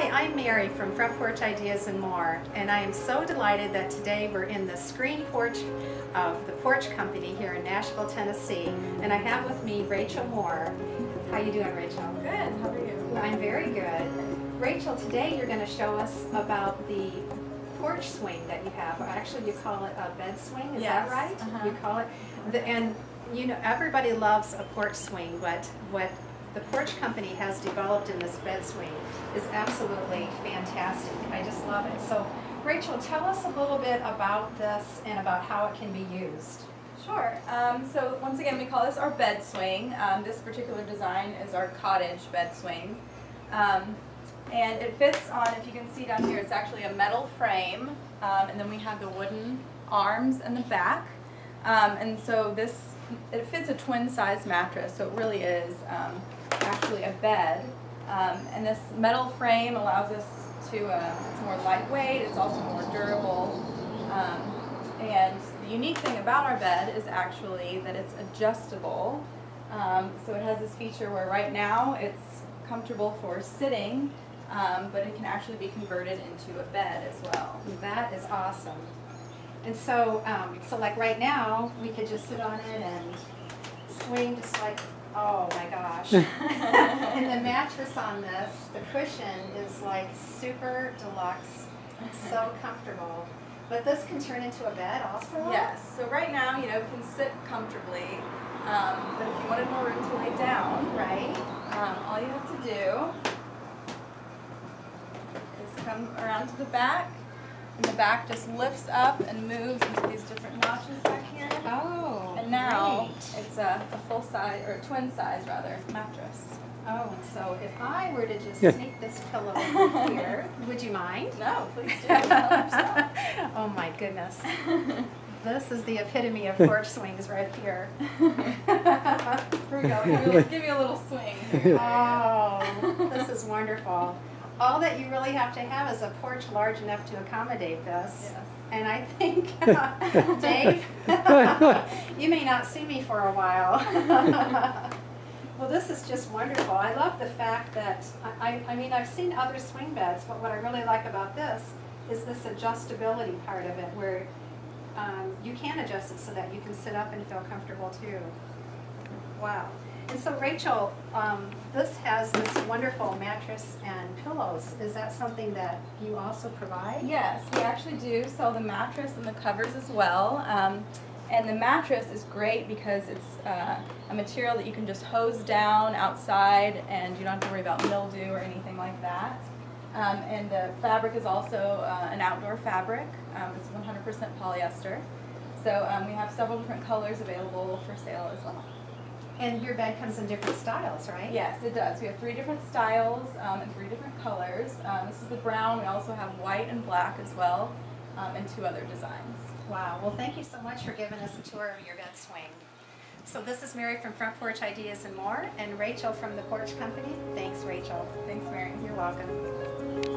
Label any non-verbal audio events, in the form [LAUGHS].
Hi, I'm Mary from Front Porch Ideas and More, and I am so delighted that today we're in the screen porch of the Porch Company here in Nashville, Tennessee, and I have with me Rachel Moore. How you doing, Rachel? Good. How are you? I'm very good. Rachel, today you're going to show us about the porch swing that you have. Actually, you call it a bed swing. Is Yes. that right? Uh-huh. You call it. The, and you know, everybody loves a porch swing, but what the Porch Company has developed in this bed swing is absolutely fantastic. I just love it. So, Rachel, tell us a little bit about this and about how it can be used. Sure. Um, so once again, we call this our bed swing. Um, this particular design is our cottage bed swing. Um, and it fits on, if you can see down here, it's actually a metal frame. Um, and then we have the wooden arms and the back. Um, and so this, it fits a twin size mattress. So it really is um, actually a bed. Um, and this metal frame allows us to, uh, it's more lightweight, it's also more durable. Um, and the unique thing about our bed is actually that it's adjustable. Um, so it has this feature where right now it's comfortable for sitting, um, but it can actually be converted into a bed as well. That is awesome. And so, um, so like right now, we could just sit on it and swing just like, oh my gosh. [LAUGHS] and the mattress on this, the cushion is like super deluxe, so [LAUGHS] comfortable. But this can turn into a bed also? Yes, so right now, you know, we can sit comfortably, um, but if you wanted more room to lay down, Right? um, all you have to do is come around to the back, and the back just lifts up and moves into these different notches back here. Oh, And now great. it's a, a full size, or a twin size rather, mattress. Oh, so if I were to just Yeah. sneak this pillow in [LAUGHS] here, would you mind? No, please do. [LAUGHS] Oh my goodness. [LAUGHS] This is the epitome of porch swings right here. Here we go. Give you, give you a little swing. Here. Oh, this is wonderful. All that you really have to have is a porch large enough to accommodate this. Yes. And I think, [LAUGHS] Dave, [LAUGHS] you may not see me for a while. [LAUGHS] well, this is just wonderful. I love the fact that, I, I mean, I've seen other swing beds, but what I really like about this is this adjustability part of it where um, you can adjust it so that you can sit up and feel comfortable too. Wow. And so Rachel, um, this has this wonderful mattress and pillows. Is that something that you also provide? Yes, we actually do sell the mattress and the covers as well. Um, and the mattress is great because it's uh, a material that you can just hose down outside and you don't have to worry about mildew or anything like that. Um, and the fabric is also uh, an outdoor fabric. Um, it's 100% polyester. So um, we have several different colors available for sale as well. And your bed comes in different styles, right? Yes, it does. We have three different styles um, and three different colors. Um, this is the brown. We also have white and black as well, um, and two other designs. Wow. Well, thank you so much for giving us a tour of your bed swing. So this is Mary from Front Porch Ideas and More, and Rachel from the Porch Company. Thanks, Rachel. Thanks, Mary. You're welcome.